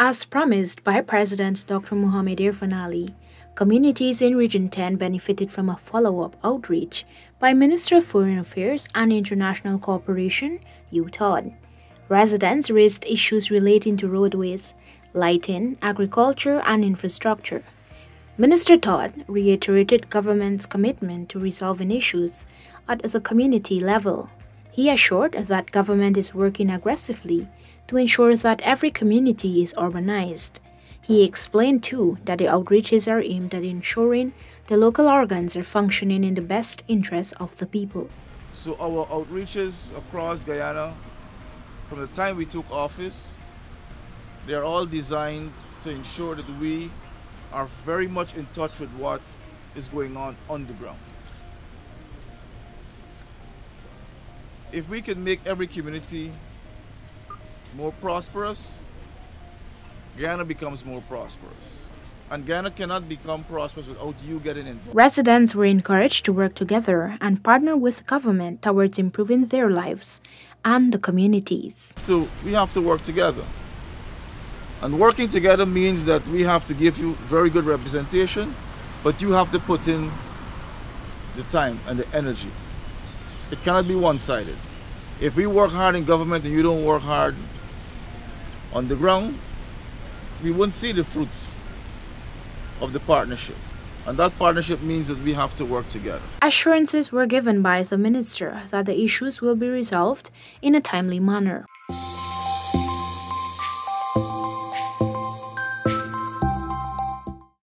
As promised by President Dr. Mohamed Irfaan Ali, communities in Region 10 benefited from a follow-up outreach by Minister of Foreign Affairs and International Cooperation, Hugh Todd. Residents raised issues relating to roadways, lighting, agriculture, and infrastructure. Minister Todd reiterated government's commitment to resolving issues at the community level. He assured that government is working aggressively to ensure that every community is urbanized. He explained too that the outreaches are aimed at ensuring the local organs are functioning in the best interest of the people. So our outreaches across Guyana, from the time we took office, they are all designed to ensure that we are very much in touch with what is going on on the ground. If we can make every community more prosperous, Guyana becomes more prosperous. And Guyana cannot become prosperous without you getting involved. Residents were encouraged to work together and partner with government towards improving their lives and the communities. So we have to work together. And working together means that we have to give you very good representation, but you have to put in the time and the energy. It cannot be one-sided. If we work hard in government and you don't work hard on the ground, we won't see the fruits of the partnership. And that partnership means that we have to work together. Assurances were given by the minister that the issues will be resolved in a timely manner.